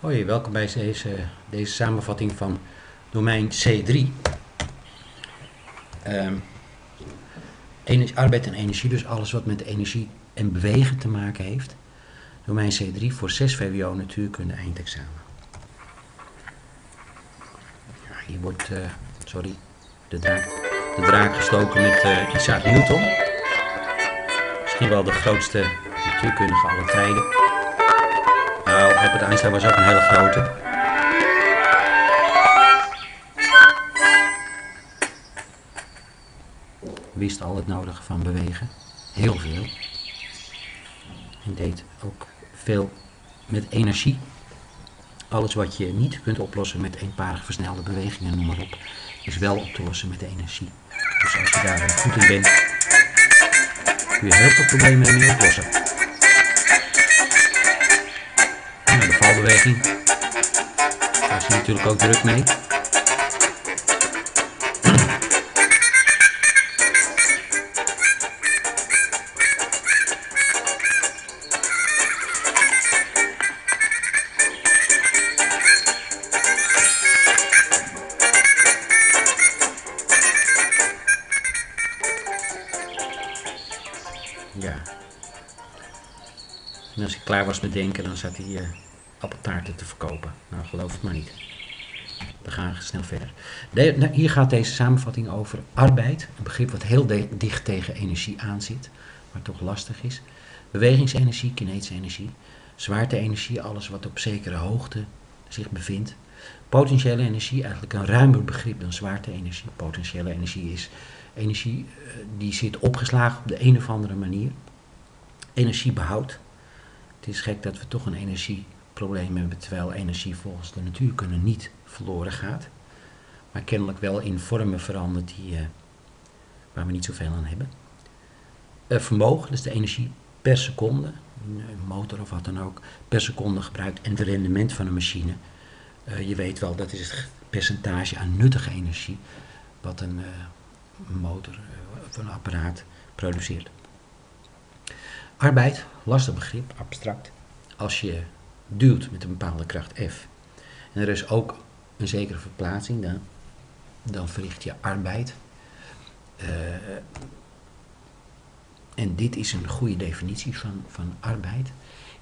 Hoi, welkom bij deze, deze samenvatting van domein C3. Ehm, energie, arbeid en energie, dus alles wat met energie en bewegen te maken heeft. Domein C3 voor 6 VWO natuurkunde eindexamen. Ja, hier wordt, eh, sorry, de draak, de gestoken met eh, Isaac Newton. Misschien wel de grootste natuurkundige aller tijden. Albert Einstein was ook een hele grote. Wist al het nodige van bewegen. Heel veel. En deed ook veel met energie. Alles wat je niet kunt oplossen met eenparig versnelde bewegingen, noem maar op, is wel op te lossen met energie. Dus als je daar goed in bent, kun je heel veel problemen mee oplossen. De valbeweging. Daar is natuurlijk ook druk mee. Ja. Als hij klaar was met denken, dan zat hij uh, appeltaarten te verkopen. Nou, geloof het maar niet. We gaan snel verder. De, hier gaat deze samenvatting over arbeid. Een begrip wat heel dicht tegen energie aanzit, maar toch lastig is. Bewegingsenergie, kinetische energie. Zwaarte-energie, alles wat op zekere hoogte zich bevindt. Potentiële energie, eigenlijk een ruimer begrip dan zwaarte-energie. Potentiële energie is energie uh, die zit opgeslagen op de een of andere manier. Energiebehoud. Het is gek dat we toch een energieprobleem hebben, terwijl energie volgens de natuurkunde niet verloren gaat. Maar kennelijk wel in vormen verandert die, uh, waar we niet zoveel aan hebben. Uh, vermogen, dus de energie per seconde, een motor of wat dan ook, per seconde gebruikt en het rendement van een machine. je weet wel, dat is het percentage aan nuttige energie wat een motor of een apparaat produceert. Arbeid, lastig begrip, abstract. Als je duwt met een bepaalde kracht F en er is ook een zekere verplaatsing, dan, dan verricht je arbeid. Uh, en dit is een goede definitie van, van arbeid.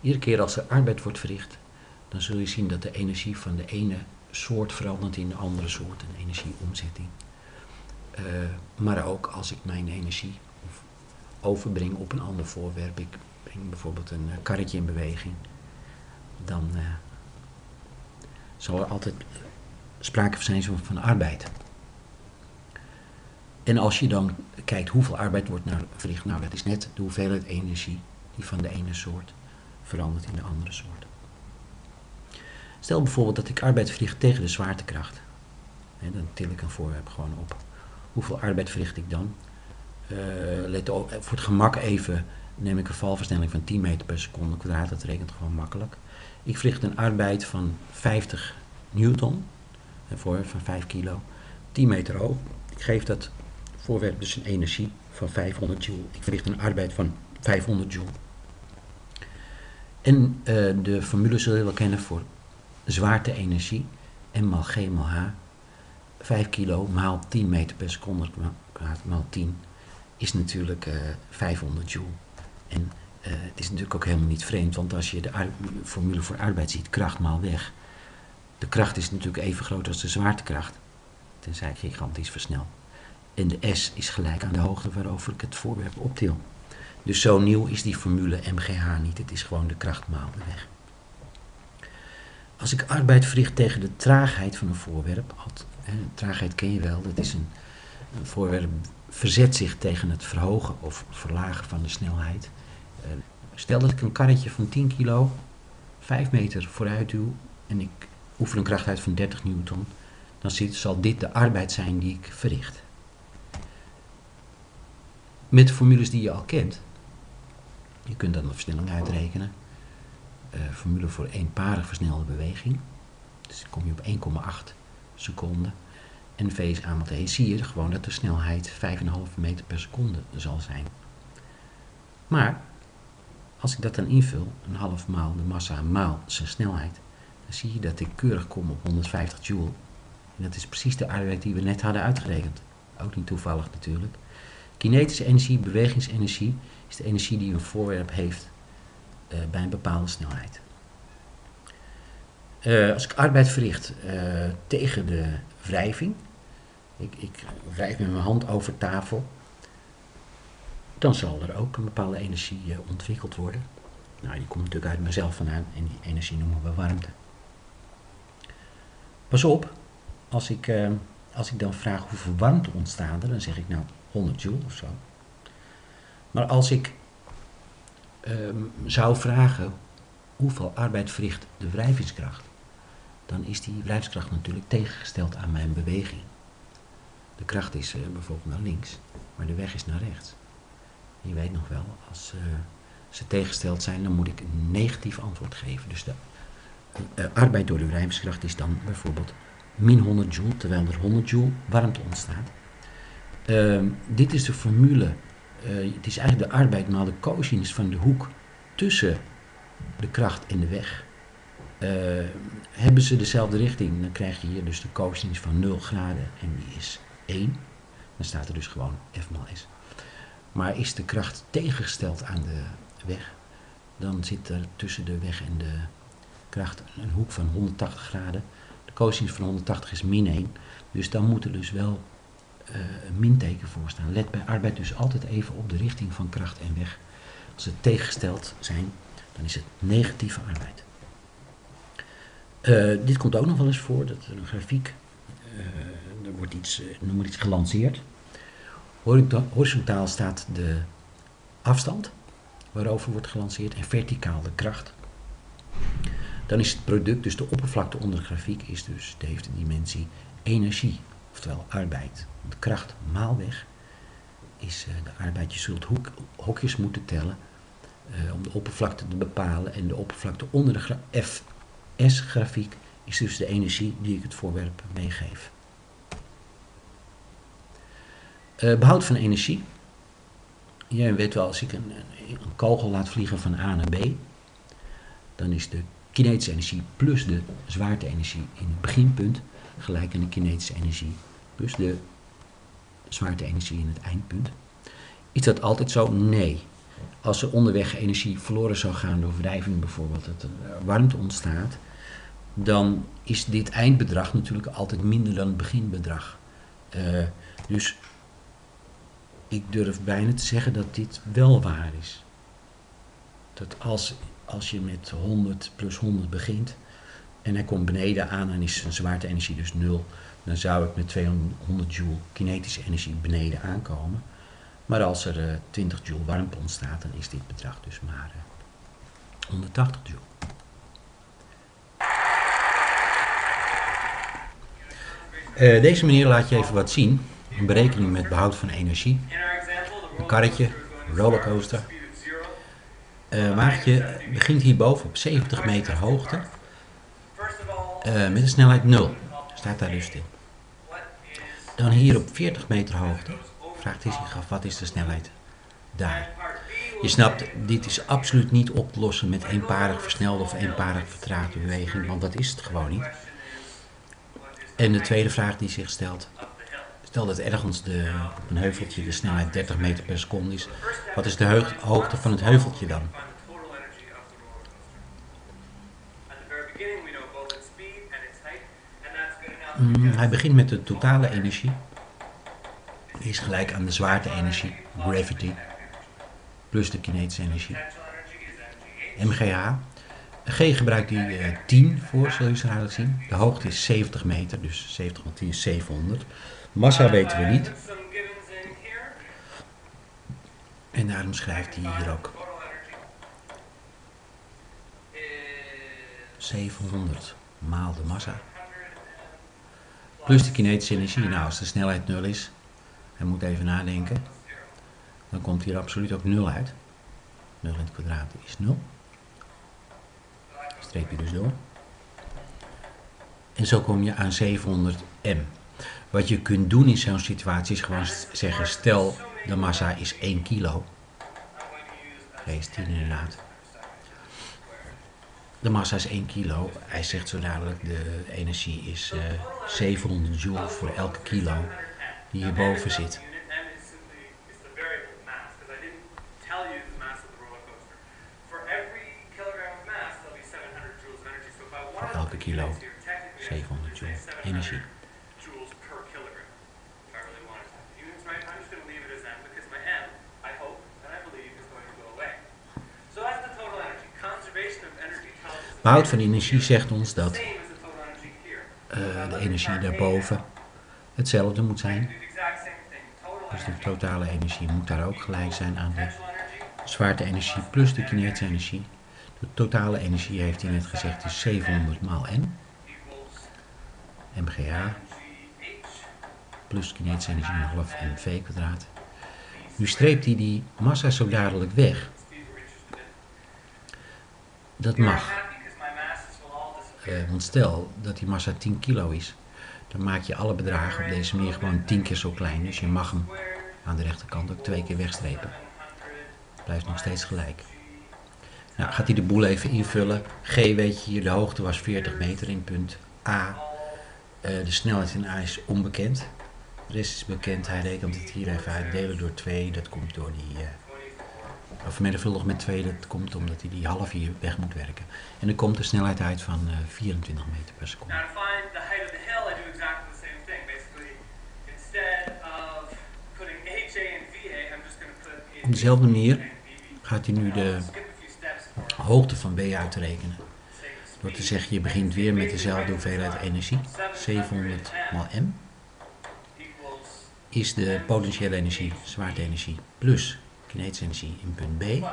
Iedere keer als er arbeid wordt verricht, dan zul je zien dat de energie van de ene soort verandert in de andere soort, een energieomzetting. Uh, maar ook als ik mijn energie overbreng op een ander voorwerp. Ik breng bijvoorbeeld een karretje in beweging. Dan uh, zal er altijd sprake zijn van arbeid. En als je dan kijkt hoeveel arbeid wordt nou verricht, nou dat is net de hoeveelheid energie die van de ene soort verandert in de andere soort. Stel bijvoorbeeld dat ik arbeid verricht tegen de zwaartekracht. En dan til ik een voorwerp gewoon op. Hoeveel arbeid verricht ik dan? Uh, let op, voor het gemak even neem ik een valversnelling van 10 meter per seconde kwadraat. Dat rekent gewoon makkelijk. Ik verricht een arbeid van 50 newton, een voorwerp van 5 kilo, 10 meter hoog. Ik geef dat voorwerp dus een energie van 500 joule. Ik verricht een arbeid van 500 joule. En uh, de formule zul je wel kennen voor zwaarte-energie, M maal G maal H. 5 kilo maal 10 meter per seconde maal 10 is natuurlijk uh, 500 joule. En uh, het is natuurlijk ook helemaal niet vreemd, want als je de formule voor arbeid ziet, kracht maal weg. De kracht is natuurlijk even groot als de zwaartekracht, tenzij ik gigantisch versnel. En de S is gelijk aan de hoogte waarover ik het voorwerp optil. Dus zo nieuw is die formule MGH niet, het is gewoon de kracht maal de weg. Als ik arbeid verricht tegen de traagheid van een voorwerp, hè, traagheid ken je wel, dat is een, een voorwerp verzet zich tegen het verhogen of verlagen van de snelheid. Stel dat ik een karretje van 10 kilo 5 meter vooruit duw en ik oefen een kracht uit van 30 newton, dan zal dit de arbeid zijn die ik verricht. Met de formules die je al kent, je kunt dan de versnelling uitrekenen, uh, formule voor eenparig versnelde beweging, dus dan kom je op 1,8 seconden. En v is aan t zie je gewoon dat de snelheid 5,5 meter per seconde zal zijn. Maar als ik dat dan invul, een half maal de massa maal zijn snelheid, dan zie je dat ik keurig kom op 150 joule. En dat is precies de arbeid die we net hadden uitgerekend. Ook niet toevallig natuurlijk. Kinetische energie, bewegingsenergie, is de energie die een voorwerp heeft uh, bij een bepaalde snelheid. Uh, als ik arbeid verricht uh, tegen de wrijving, ik, ik wrijf met mijn hand over tafel, dan zal er ook een bepaalde energie ontwikkeld worden. Nou, die komt natuurlijk uit mezelf vandaan en die energie noemen we warmte. Pas op, als ik, uh, als ik dan vraag hoeveel warmte ontstaat er, dan zeg ik nou 100 joule of zo. Maar als ik uh, zou vragen hoeveel arbeid verricht de wrijvingskracht, dan is die wrijvingskracht natuurlijk tegengesteld aan mijn beweging. De kracht is uh, bijvoorbeeld naar links, maar de weg is naar rechts. Je weet nog wel, als eh, ze tegengesteld zijn, dan moet ik een negatief antwoord geven. Dus de uh, arbeid door de wrijvingskracht is dan bijvoorbeeld min 100 joule, terwijl er 100 joule warmte ontstaat. Uh, dit is de formule, het is eigenlijk de arbeid maal de cosinus van de hoek tussen de kracht en de weg. Uh, hebben ze dezelfde richting, dan krijg je hier dus de cosinus van 0 graden en die is 1. Dan staat er dus gewoon F mal S. Maar is de kracht tegengesteld aan de weg, dan zit er tussen de weg en de kracht een hoek van 180 graden cosinus van 180 is min 1. Dus dan moet er dus wel uh, een minteken voor staan. Let bij arbeid dus altijd even op de richting van kracht en weg. Als ze tegengesteld zijn, dan is het negatieve arbeid. Uh, dit komt ook nog wel eens voor, dat een grafiek, uh, er wordt iets, er wordt iets gelanceerd. Horizontaal staat de afstand waarover wordt gelanceerd en verticaal de kracht. Dan is het product, dus de oppervlakte onder de grafiek, is dus, heeft de dimensie energie, oftewel arbeid. De kracht maalweg is uh, de arbeid. Je zult hoek, hokjes moeten tellen uh, om de oppervlakte te bepalen. En de oppervlakte onder de FS-grafiek is dus de energie die ik het voorwerp meegeef. Uh, behoud van energie. Jij weet wel, als ik een, een kogel laat vliegen van A naar B, dan is de kinetische energie plus de zwaarte-energie in het beginpunt gelijk aan de kinetische energie plus de zwaarte-energie in het eindpunt. Is dat altijd zo? Nee. Als er onderweg energie verloren zou gaan door wrijving bijvoorbeeld, dat er warmte ontstaat, dan is dit eindbedrag natuurlijk altijd minder dan het beginbedrag. Uh, dus ik durf bijna te zeggen dat dit wel waar is. Dat als als je met 100 plus 100 begint en hij komt beneden aan en is zijn zwaarte-energie dus 0, dan zou ik met 200 joule kinetische energie beneden aankomen. Maar als er uh, 20 joule warmte ontstaat, dan is dit bedrag dus maar uh, 180 joule. Uh, deze manier laat je even wat zien. Een berekening met behoud van energie. Een karretje, een rollercoaster. Uh, wagentje begint hierboven op 70 meter hoogte uh, met een snelheid 0. Staat daar dus stil. Dan hier op 40 meter hoogte vraagt hij zich af wat is de snelheid daar. Je snapt, dit is absoluut niet op te lossen met eenparig versnelde of eenparig vertraagde beweging, want dat is het gewoon niet. En de tweede vraag die zich stelt, stel dat ergens de, op een heuveltje de snelheid 30 meter per seconde is, wat is de hoogte van het heuveltje dan? Mm, hij begint met de totale energie. Die is gelijk aan de zwaarte-energie, gravity, plus de kinetische energie. MGH. G gebruikt die uh, 10 voor, zul je zo zien. De hoogte is 70 meter, dus 70 x 10 is 700. Massa weten we niet. En daarom schrijft hij hier ook 700 maal de massa. Plus de kinetische energie. Nou, als de snelheid 0 is, hij moet even nadenken, dan komt hier absoluut ook 0 uit. 0 in het kwadraat is 0. Streep je dus door. En zo kom je aan 700 m. Wat je kunt doen in zo'n situatie is gewoon zeggen, stel de massa is 1 kilo. Wees 10 inderdaad. de massa is 1 kilo. Hij zegt zo dadelijk, de energie is uh, 700 joule voor elke kilo die hierboven zit. Voor elke kilo 700 joule energie. Behoud van energie zegt ons dat uh, de energie daarboven hetzelfde moet zijn. Dus de totale energie moet daar ook gelijk zijn aan de zwaarte-energie plus de kinetische energie. De totale energie, heeft hij net gezegd, is 700 maal n. MGA plus kinetische energie half mv kwadraat. Nu streept hij die massa zo dadelijk weg. Dat mag. Uh, want stel dat die massa 10 kilo is, dan maak je alle bedragen op deze manier gewoon 10 keer zo klein. Dus je mag hem aan de rechterkant ook twee keer wegstrepen. Blijft nog steeds gelijk. Nou, gaat hij de boel even invullen. G weet je hier, de hoogte was 40 meter in punt A. Uh, de snelheid in A is onbekend. De rest is bekend. Hij rekent het hier even uit. Delen door 2, dat komt door die... Uh, of vermenigvuldig met 2, dat komt omdat hij die half hier weg moet werken. En dan komt de snelheid uit van uh, 24 meter per seconde. Op dezelfde manier gaat hij nu de hoogte van B uitrekenen. Door te zeggen, je begint weer met dezelfde hoeveelheid energie, 700 maal m, is de potentiële energie, zwaarte-energie, plus kinetische energie in punt B.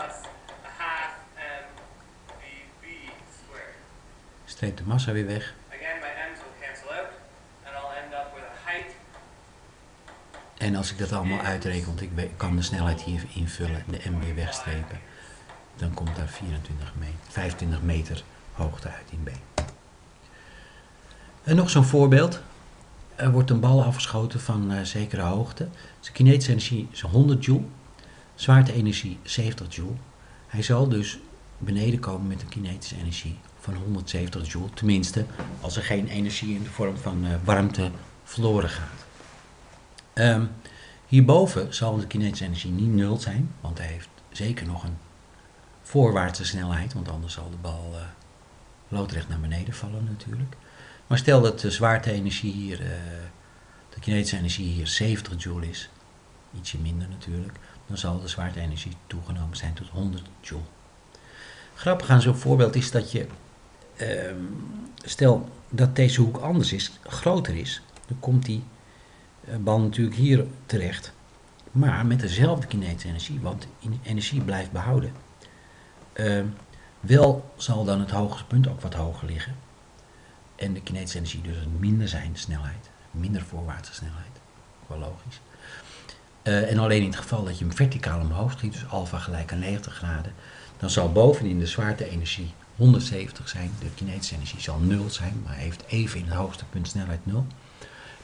Streep de massa weer weg. En als ik dat allemaal uitreken, ik kan de snelheid hier invullen en de m weer wegstrepen, dan komt daar 24 meter, 25 meter hoogte uit in B. En nog zo'n voorbeeld. Er wordt een bal afgeschoten van uh, zekere hoogte. Zijn kinetische energie is 100 joule. Zwaarte-energie 70 joule. Hij zal dus beneden komen met een kinetische energie van 170 joule. Tenminste, als er geen energie in de vorm van uh, warmte verloren gaat. Um, hierboven zal de kinetische energie niet nul zijn, want hij heeft zeker nog een voorwaartse snelheid, want anders zal de bal uh, loodrecht naar beneden vallen natuurlijk. Maar stel dat de zwaarte-energie hier, uh, de kinetische energie hier 70 joule is, ietsje minder natuurlijk, dan zal de zwaarte-energie toegenomen zijn tot 100 joule. Grappig aan zo'n voorbeeld is dat je, uh, stel dat deze hoek anders is, groter is, dan komt die eh, bal natuurlijk hier terecht, maar met dezelfde kinetische energie, want energie blijft behouden. Uh, wel zal dan het hoogste punt ook wat hoger liggen. En de kinetische energie dus minder zijn, snelheid. Minder voorwaartse snelheid. Wel logisch. Uh, en alleen in het geval dat je hem verticaal omhoog schiet, dus alfa gelijk aan 90 graden, dan zal bovenin de zwaarte-energie 170 zijn. De kinetische energie zal 0 zijn, maar hij heeft even in het hoogste punt snelheid 0.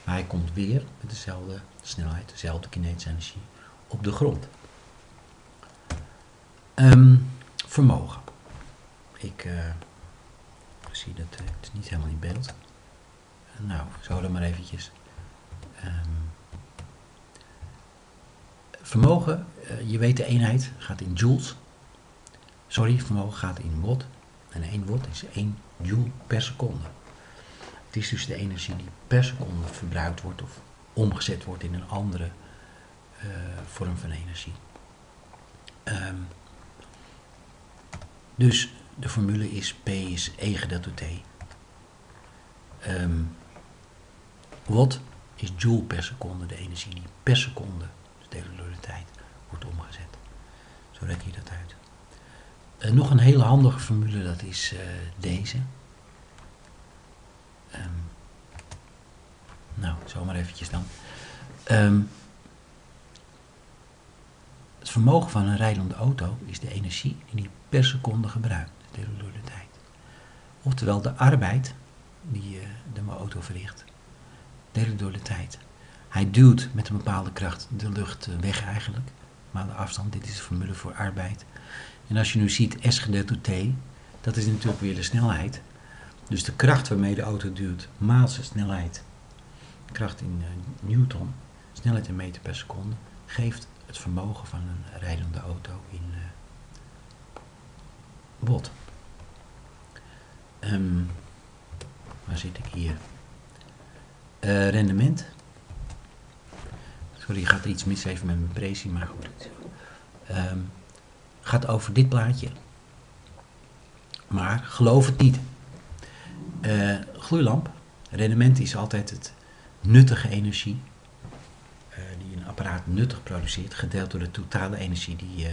Maar hij komt weer met dezelfde snelheid, dezelfde kinetische energie op de grond. Um, vermogen. Ik uh, zie dat het niet helemaal in beeld. nou, zo dan maar eventjes. Um, vermogen, uh, je weet de eenheid, gaat in joules. Sorry, vermogen gaat in watt. En 1 watt is 1 joule per seconde. Het is dus de energie die per seconde verbruikt wordt of omgezet wordt in een andere vorm van energie. Um, dus de formule is P is E gedeeld door T. Um, watt is joule per seconde, de energie die per seconde, de tijd, wordt omgezet. Zo reken je dat uit. Uh, nog een hele handige formule, dat is uh, deze. Um, nou, zomaar eventjes dan. Um, het vermogen van een rijdende auto is de energie die die per seconde gebruikt, delen door de tijd. Oftewel de arbeid die uh, de auto verricht, delen door de tijd. Hij duwt met een bepaalde kracht de lucht uh, weg eigenlijk, maar de afstand, dit is de formule voor arbeid. En als je nu ziet S gedeeld door T, dat is natuurlijk weer de snelheid. Dus de kracht waarmee de auto duurt, maal zijn snelheid, kracht in uh, newton, snelheid in meter per seconde, geeft het vermogen van een rijdende auto in uh, watt. Um, waar zit ik hier? Uh, rendement. Sorry, gaat er iets mis even met mijn pressie, maar goed. Um, gaat over dit plaatje. Maar geloof het niet. Uh, gloeilamp, rendement is altijd het nuttige energie uh, die een apparaat nuttig produceert, gedeeld door de totale energie die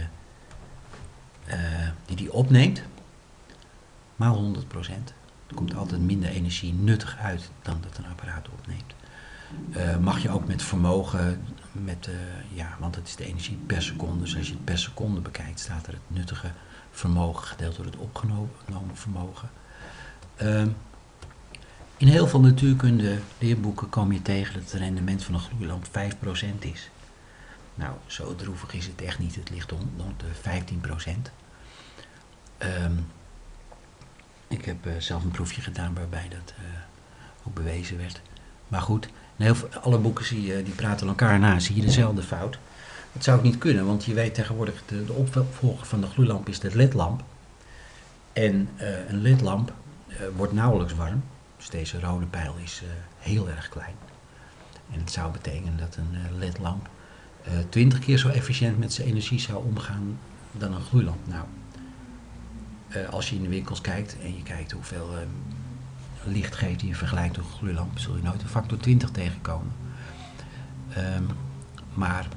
uh, die, die opneemt, maal 100%. Er komt altijd minder energie nuttig uit dan dat een apparaat opneemt. mag je ook met vermogen, met, ja, want het is de energie per seconde. Dus als je het per seconde bekijkt, staat er het nuttige vermogen gedeeld door het opgenomen vermogen. Uh, in heel veel natuurkunde leerboeken kom je tegen dat het rendement van een gloeilamp 5% is. Nou, zo droevig is het echt niet. Het ligt rond de 15%. Um, ik heb uh, zelf een proefje gedaan waarbij dat uh, ook bewezen werd. Maar goed, heel alle boeken zie je, die praten elkaar na, zie je dezelfde fout. Dat zou ook niet kunnen, want je weet tegenwoordig, de, de opvolger van de gloeilamp is de ledlamp. En uh, een ledlamp wordt nauwelijks warm. Dus deze rode pijl is uh, heel erg klein. En het zou betekenen dat een uh, ledlamp uh, 20 keer zo efficiënt met zijn energie zou omgaan dan een gloeilamp. Nou, als je in de winkels kijkt en je kijkt hoeveel licht geeft die je vergelijkt met een gloeilamp, zul je nooit een factor 20 tegenkomen. Um, maar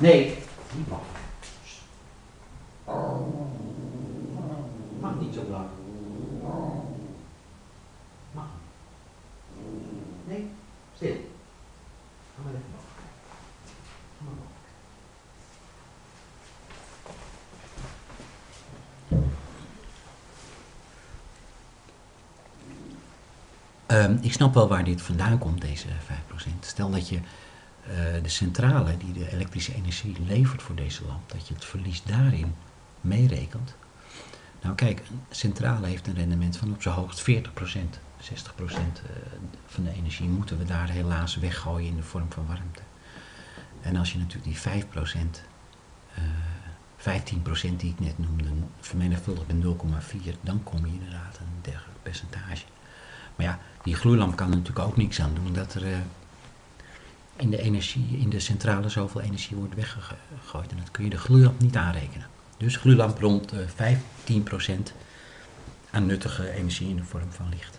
Nee, niet mag. Mag niet zo lang. Mag. Nee, stil. Ga maar even nog. Ga maar nog. Um, ik snap wel waar dit vandaan komt, deze 5%. Stel dat je uh, de centrale die de elektrische energie levert voor deze lamp, dat je het verlies daarin meerekent. Nou kijk, een centrale heeft een rendement van op zijn hoogst 40%. 60% van de energie moeten we daar helaas weggooien in de vorm van warmte. En als je natuurlijk die 5%, uh, 15% die ik net noemde, vermenigvuldigt met 0,4, dan kom je inderdaad een dergelijk percentage. Maar ja, die gloeilamp kan er natuurlijk ook niks aan doen dat er uh, in de energie, in de centrale zoveel energie wordt weggegooid. En dat kun je de gloeilamp niet aanrekenen. Dus gloeilamp rond uh, 15% aan nuttige energie in de vorm van licht.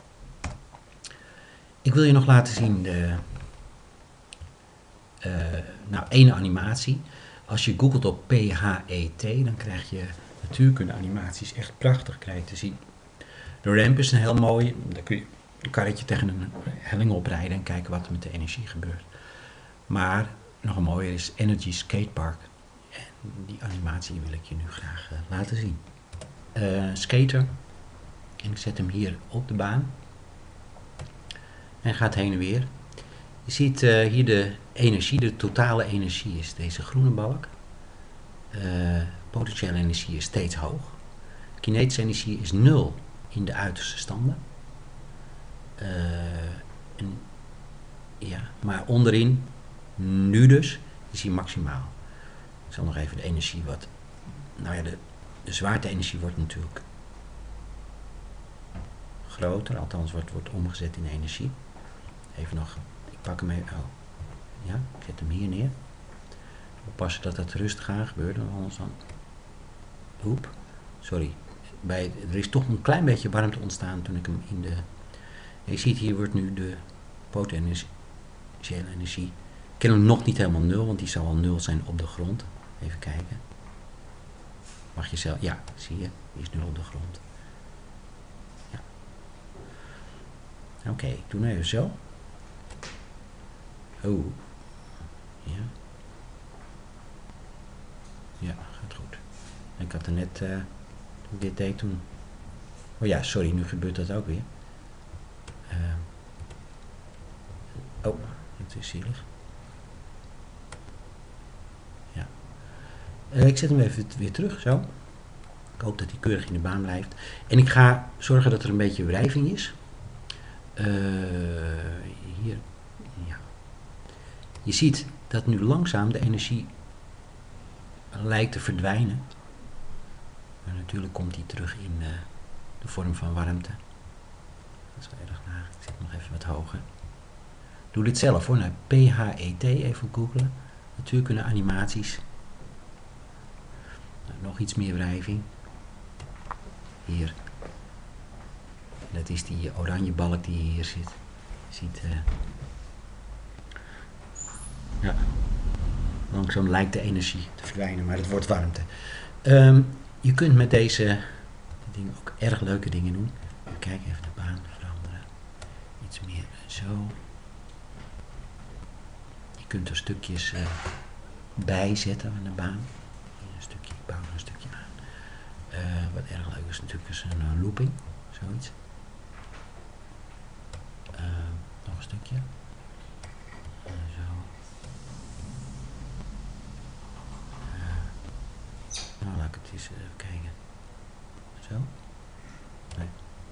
Ik wil je nog laten zien de, uh, nou, ene animatie. Als je googelt op PHET, dan krijg je natuurkunde animaties echt prachtig krijg te zien. De ramp is een heel mooi, daar kun je karretje tegen een helling oprijden en kijken wat er met de energie gebeurt. Maar nog een mooier is Energy Skatepark. En die animatie wil ik je nu graag uh, laten zien. Uh, skater. En ik zet hem hier op de baan. En gaat heen en weer. Je ziet uh, hier de energie, de totale energie is deze groene balk. potentiële energie is steeds hoog. Kinetische energie is nul in de uiterste standen. En, ja, maar onderin nu dus is hij maximaal. Ik zal nog even de energie wat. Nou ja, de, de zwaarte-energie wordt natuurlijk groter, althans wordt, wordt omgezet in energie. Even nog, ik pak hem even. Oh, ja, ik zet hem hier neer. Oppassen dat het rustig aan gebeurt, anders dan. Oep, sorry. Bij, er is toch een klein beetje warmte ontstaan toen ik hem in de. Je ziet hier wordt nu de potentiële energie Kennelijk nog niet helemaal nul, want die zal al nul zijn op de grond. Even kijken. Mag je zelf, ja, zie je, die is nul op de grond. Ja. Oké, okay, doe nu even zo. Oh. Ja. Ja, gaat goed. Ik had er net, uh, dit deed toen... Oh ja, sorry, nu gebeurt dat ook weer. Uh, oh, dat is zielig. Ja. Eh, ik zet hem even weer terug, zo. Ik hoop dat hij keurig in de baan blijft. En ik ga zorgen dat er een beetje wrijving is. Eh, hier. Ja. Je ziet dat nu langzaam de energie lijkt te verdwijnen. Maar natuurlijk komt die terug in uh, de vorm van warmte. Dat is wel erg laag. Ik zet nog even wat hoger. Doe dit zelf hoor. Naar PHET even googlen. Natuurkunde animaties. Nou, nog iets meer wrijving. Hier. Dat is die oranje balk die hier zit. Ziet... Uh, ja. Langzaam lijkt de energie te verdwijnen, maar het wordt warmte. Um, je kunt met deze dingen ook erg leuke dingen doen. Kijk even de baan veranderen. Iets meer zo. Kunt er stukjes uh, bij zetten aan de baan. Een stukje, ik bouw een stukje aan. Uh, wat erg leuk is natuurlijk is een uh, looping. Zoiets. nog een stukje. zo. nou, laat ik het eens even kijken. Zo. Nee,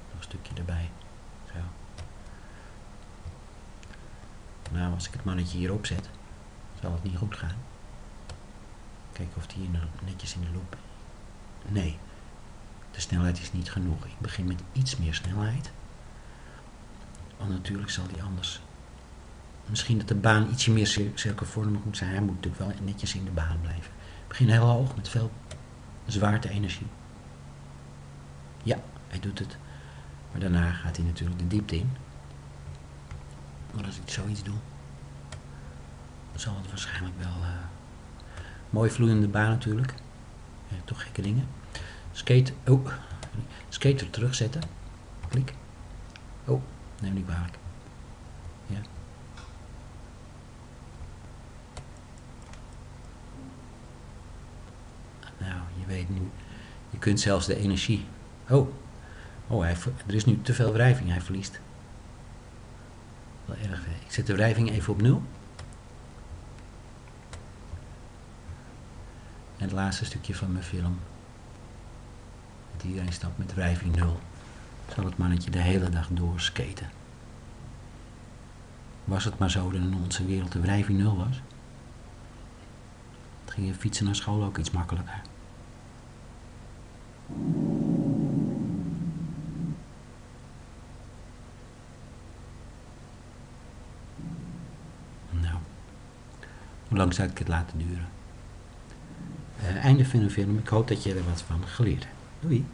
nog een stukje erbij. Zo. Nou, als ik het mannetje hierop zet, zal het niet goed gaan. Kijken of die hier netjes in de loop. Nee, de snelheid is niet genoeg. Ik begin met iets meer snelheid. Want natuurlijk zal die anders. Misschien dat de baan ietsje meer cirkelvormig moet zijn. Hij moet natuurlijk wel netjes in de baan blijven. Ik begin heel hoog met veel zwaarte-energie. Ja, hij doet het. Maar daarna gaat hij natuurlijk de diepte in. Maar als ik zoiets doe, zal het waarschijnlijk wel... Uh, mooi vloeiende baan natuurlijk. Toch gekke dingen. Skate, oh, skater terugzetten. Klik. Oh, neem niet kwalijk. Ja. Nou, je weet nu, je kunt zelfs de energie. Oh, oh hij, er is nu te veel wrijving, hij verliest. Ik zet de wrijving even op nul. En het laatste stukje van mijn film. Dat iedereen stapt met wrijving nul. Zal het mannetje de hele dag door skaten. Was het maar zo dat in onze wereld de wrijving nul was? Dan ging je fietsen naar school ook iets makkelijker. Nou, hoe lang zou ik het laten duren? Uh, einde van de film. Ik hoop dat je er wat van geleerd. Doei!